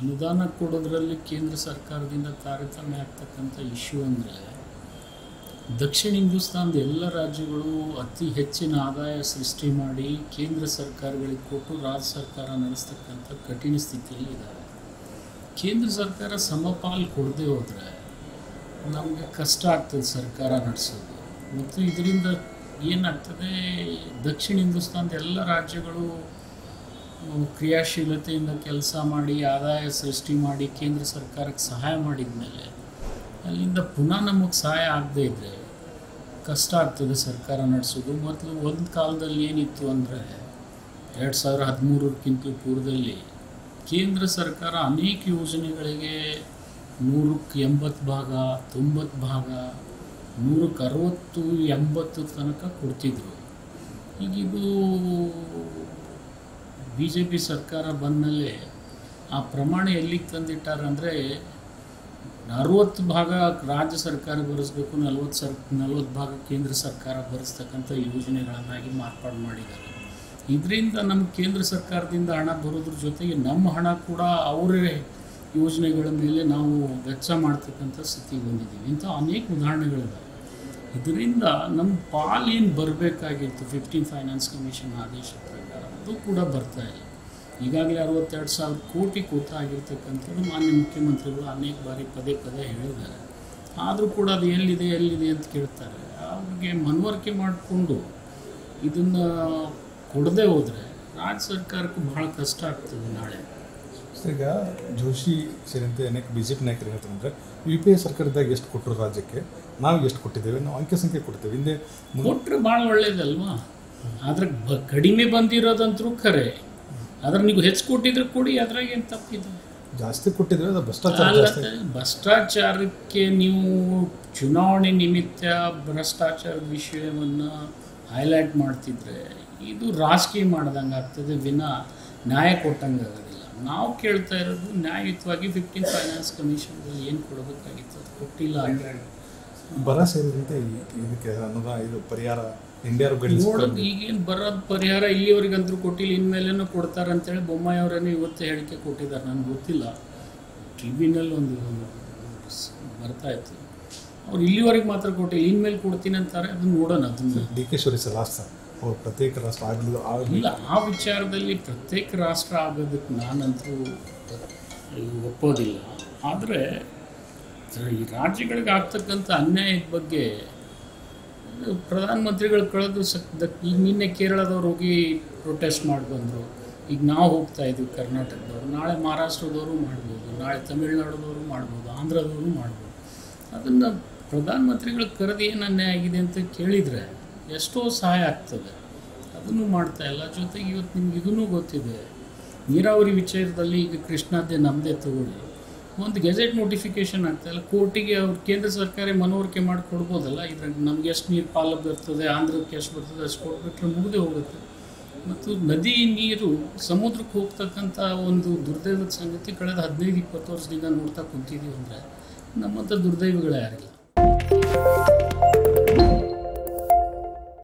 ಅನುದಾನ ಕೊಡೋದ್ರಲ್ಲಿ ಕೇಂದ್ರ ಸರ್ಕಾರದಿಂದ ತಾರತಮ್ಯ ಆಗ್ತಕ್ಕಂಥ ಇಶ್ಯೂ ಅಂದರೆ ದಕ್ಷಿಣ ಹಿಂದೂಸ್ತಾನದ ಎಲ್ಲ ರಾಜ್ಯಗಳು ಅತಿ ಹೆಚ್ಚಿನ ಆದಾಯ ಸೃಷ್ಟಿ ಮಾಡಿ ಕೇಂದ್ರ ಸರ್ಕಾರಗಳಿಗೆ ಕೊಟ್ಟು ರಾಜ್ಯ ಸರ್ಕಾರ ನಡೆಸ್ತಕ್ಕಂಥ ಕಠಿಣ ಸ್ಥಿತಿಯಲ್ಲಿ ಇದ್ದಾವೆ ಕೇಂದ್ರ ಸರ್ಕಾರ ಸಮಪಾಲು ಕೊಡದೆ ಹೋದರೆ ನಮಗೆ ಕಷ್ಟ ಆಗ್ತದೆ ಸರ್ಕಾರ ನಡೆಸೋದು. ಮತ್ತು ಇದರಿಂದ ಏನಾಗ್ತದೆ, ದಕ್ಷಿಣ ಹಿಂದೂಸ್ತಾನದ ಎಲ್ಲ ರಾಜ್ಯಗಳು ಕ್ರಿಯಾಶೀಲತೆಯಿಂದ ಕೆಲಸ ಮಾಡಿ, ಆದಾಯ ಸೃಷ್ಟಿ ಮಾಡಿ ಕೇಂದ್ರ ಸರ್ಕಾರಕ್ಕೆ ಸಹಾಯ ಮಾಡಿದ ಮೇಲೆ ಅಲ್ಲಿಂದ ಪುನಃ ನಮಗೆ ಸಹಾಯ ಆಗದೇ ಇದ್ದರೆ ಕಷ್ಟ ಆಗ್ತದೆ ಸರ್ಕಾರ ನಡೆಸೋದು. ಮೊದಲು ಒಂದು ಕಾಲದಲ್ಲಿ ಏನಿತ್ತು ಅಂದರೆ ಎರಡು ಸಾವಿರ ಹದಿಮೂರಕ್ಕಿಂತ ಪೂರ್ವದಲ್ಲಿ ಕೇಂದ್ರ ಸರ್ಕಾರ ಅನೇಕ ಯೋಜನೆಗಳಿಗೆ ನೂರಕ್ಕೆ ಎಂಬತ್ತು ಭಾಗ, ತೊಂಬತ್ತು ಭಾಗ, ನೂರಕ್ಕೆ ಅರವತ್ತು, ಎಂಬತ್ತು ತನಕ ಕೊಡ್ತಿದ್ರು. ಈಗಿದು ಬಿ ಜೆ ಪಿ ಸರ್ಕಾರ ಬಂದಮೇಲೆ ಆ ಪ್ರಮಾಣ ಎಲ್ಲಿಗೆ ತಂದಿಟ್ಟಾರೆ ಅಂದರೆ ಅರುವತ್ತು ಭಾಗ ರಾಜ್ಯ ಸರ್ಕಾರ ಭರಿಸ್ಬೇಕು ನಲ್ವತ್ತು ಸರ್, ನಲ್ವತ್ತು ಭಾಗ ಕೇಂದ್ರ ಸರ್ಕಾರ ಭರಿಸ್ತಕ್ಕಂಥ ಯೋಜನೆಗಳನ್ನಾಗಿ ಮಾರ್ಪಾಡು ಮಾಡಿದ್ದಾರೆ. ಇದರಿಂದ ನಮ್ಮ ಕೇಂದ್ರ ಸರ್ಕಾರದಿಂದ ಹಣ ಬರೋದ್ರ ಜೊತೆಗೆ ನಮ್ಮ ಹಣ ಕೂಡ ಅವರೇ ಯೋಜನೆಗಳ ಮೇಲೆ ನಾವು ವೆಚ್ಚ ಮಾಡ್ತಕ್ಕಂಥ ಸ್ಥಿತಿ ಬಂದಿದ್ದೀವಿ. ಇಂಥ ಅನೇಕ ಉದಾಹರಣೆಗಳಿದ್ದಾವೆ ಇದರಿಂದ ನಮ್ಮ ಪಾಲೇನು ಬರಬೇಕಾಗಿತ್ತು? ಫಿಫ್ಟೀನ್ ಫೈನಾನ್ಸ್ ಕಮಿಷನ್ ಆದೇಶ ಅದು ಕೂಡ ಬರ್ತಾ ಇಲ್ಲ. ಈಗಾಗಲೇ ಅರವತ್ತೆರಡು ಸಾವಿರ ಕೋಟಿ ಕೂತ ಆಗಿರ್ತಕ್ಕಂಥದ್ದು ಮಾನ್ಯ ಮುಖ್ಯಮಂತ್ರಿಗಳು ಅನೇಕ ಬಾರಿ ಪದೇ ಪದೇ ಹೇಳಿದ್ದಾರೆ. ಆದರೂ ಕೂಡ ಅದು ಎಲ್ಲಿದೆ ಎಲ್ಲಿದೆ ಅಂತ ಕೇಳ್ತಾರೆ. ಅವ್ರಿಗೆ ಮನವರಿಕೆ ಮಾಡಿಕೊಂಡು ಇದನ್ನು ಕೊಡದೆ ಹೋದರೆ ರಾಜ್ಯ ಸರ್ಕಾರಕ್ಕೆ ಭಾಳ ಕಷ್ಟ ಆಗ್ತದೆ ನಾಳೆ. ಈಗ ಜೋಶಿ ಸೇರಿದಂತೆ ಅನೇಕ ಬಿ ಜೆ ಪಿ ನಾಯಕರು ಹೇಳ್ತಾರೆ ಯು ಪಿ ಎ ಸರ್ಕಾರದಾಗ ಎಷ್ಟು ಕೊಟ್ಟರು ರಾಜ್ಯಕ್ಕೆ ನಾವು ಎಷ್ಟು ಕೊಟ್ಟಿದ್ದೇವೆ ನಾವು ಅಂಕೆ ಸಂಖ್ಯೆ ಕೊಡ್ತೇವೆ. ಹಿಂದೆ ಕೊಟ್ಟರೆ ಭಾಳ ಒಳ್ಳೇದಲ್ವಾ? ಆದ್ರೆ ಬ ಕಡಿಮೆ ಬಂದಿರೋದಂತರೂ ಖರೆ. ಆದ್ರೆ ನೀವು ಹೆಚ್ಚು ಕೊಟ್ಟಿದ್ರೆ ಕೊಡಿ ಅದ್ರಾಗ ಏನು ತಪ್ಪಿದೆ? ಜಾಸ್ತಿ ಕೊಟ್ಟಿದ್ರೆ ಅದು ಭ್ರಷ್ಟಾಚಾರ ಭ್ರಷ್ಟಾಚಾರಕ್ಕೆ ನೀವು ಚುನಾವಣೆ ನಿಮಿತ್ತ ಭ್ರಷ್ಟಾಚಾರ ವಿಷಯವನ್ನು ಹೈಲೈಟ್ ಮಾಡ್ತಿದ್ರೆ ಇದು ರಾಜಕೀಯ ಮಾಡ್ದಂಗೆ ಆಗ್ತದೆ ವಿನ ನ್ಯಾಯ ಕೊಟ್ಟಂಗೆ ಆಗೋದಿಲ್ಲ. ನಾವು ಕೇಳ್ತಾ ಇರೋದು ನ್ಯಾಯಯುತವಾಗಿ ಫಿಫ್ಟೀನ್ ಫೈನಾನ್ಸ್ ಕಮಿಷನ್ದಲ್ಲಿ ಏನು ಕೊಡಬೇಕಾಗಿತ್ತು ಅದು ಕೊಟ್ಟಿಲ್ಲ ಸೇರಿದಂತೆ ಇದಕ್ಕೆ ಅನುದಾನ ಇದು ಪರಿಹಾರ ನೋಡೋದು ಈಗೇನು ಬರೋ ಪರಿಹಾರ ಇಲ್ಲಿವರೆಗಂತೂ ಕೊಟ್ಟಿಲ್ಲ ಇನ್ಮೇಲೇನೂ ಕೊಡ್ತಾರೆ ಅಂತೇಳಿ ಬೊಮ್ಮಾಯಿ ಅವರೇನು ಇವತ್ತೇ ಹೇಳಿಕೆ ಕೊಟ್ಟಿದ್ದಾರೆ ನನಗೆ ಗೊತ್ತಿಲ್ಲ. ಟಿ ವಿನಲ್ಲಿ ಒಂದು ಬರ್ತಾ ಇತ್ತು. ಅವ್ರು ಇಲ್ಲಿವರೆಗೆ ಮಾತ್ರ ಕೊಟ್ಟಿಲ್ಲ ಇನ್ಮೇಲೆ ಕೊಡ್ತೀನಿ ಅಂತಾರೆ ಅದನ್ನ ನೋಡೋಣ ಅದನ್ನ. ಡಿ ಕೆ ಶಿವರಿ ಸರ್ ಅವ್ರು ಪ್ರತ್ಯೇಕ ರಾಷ್ಟ್ರ ಆಗಲಿಲ್ಲ ಆಗಲಿ. ಇಲ್ಲ ಆ ವಿಚಾರದಲ್ಲಿ ಪ್ರತ್ಯೇಕ ರಾಷ್ಟ್ರ ಆಗೋದಕ್ಕೆ ನಾನಂತೂ ಒಪ್ಪೋದಿಲ್ಲ. ಆದರೆ ಈ ರಾಜ್ಯಗಳಿಗೆ ಆಗ್ತಕ್ಕಂಥ ಅನ್ಯಾಯದ ಬಗ್ಗೆ ಪ್ರಧಾನಮಂತ್ರಿಗಳು ಕಳೆದು ಸಕ್ ಈಗ ನಿನ್ನೆ ಕೇರಳದವ್ರು ಹೋಗಿ ಪ್ರೊಟೆಸ್ಟ್ ಮಾಡಿ ಬಂದರು ಈಗ ನಾವು ಹೋಗ್ತಾ ಇದ್ದೀವಿ ಕರ್ನಾಟಕದವ್ರು. ನಾಳೆ ಮಹಾರಾಷ್ಟ್ರದವರು ಮಾಡ್ಬೋದು. ನಾಳೆ ತಮಿಳ್ನಾಡದವರು ಮಾಡ್ಬೋದು. ಆಂಧ್ರದವರು ಮಾಡ್ಬೋದು. ಅದನ್ನು ಪ್ರಧಾನಮಂತ್ರಿಗಳು ಕರೆದು ಏನು ಅನ್ಯಾಯ ಆಗಿದೆ ಅಂತ ಕೇಳಿದರೆ ಎಷ್ಟೋ ಸಹಾಯ ಆಗ್ತದೆ. ಅದನ್ನು ಮಾಡ್ತಾ ಇಲ್ಲ. ಜೊತೆಗೆ ಇವತ್ತು ನಿಮ್ಗೆ ಇದೂ ಗೊತ್ತಿದೆ. ನೀರಾವರಿ ವಿಚಾರದಲ್ಲಿ ಈಗ ಕೃಷ್ಣಾದ್ದೆ ನಮ್ಮದೇ ತಗೊಳ್ಳಿ. ಒಂದು ಗೆಜೆಟ್ ನೋಟಿಫಿಕೇಶನ್ ಆಗ್ತಾ ಇಲ್ಲ ಕೋರ್ಟಿಗೆ ಅವ್ರು ಕೇಂದ್ರ ಸರ್ಕಾರ ಮನವರಿಕೆ ಮಾಡಿ ಕೊಡ್ಬೋದಲ್ಲ? ಇದ್ರಾಗ ನಮ್ಗೆ ಎಷ್ಟು ನೀರು ಪಾಲ ಬರ್ತದೆ, ಆಂಧ್ರಕ್ಕೆ ಎಷ್ಟು ಬರ್ತದೆ ಅಷ್ಟು ಕೊಟ್ಬಿಟ್ರೆ ಮುಗಿದೇ ಹೋಗುತ್ತೆ. ಮತ್ತು ನದಿ ನೀರು ಸಮುದ್ರಕ್ಕೆ ಹೋಗ್ತಕ್ಕಂಥ ಒಂದು ದುರ್ದೈವದ ಸಂಗತಿ ಕಳೆದ ಹದಿನೈದು, ಇಪ್ಪತ್ತು ವರ್ಷದಿಂದ ನೋಡ್ತಾ ಕುಂತಿದ್ದೀವಿ ಅಂದರೆ ನಮ್ಮಂಥ ದುರ್ದೈವಗಳೇ ಯಾರಿಲ್ಲ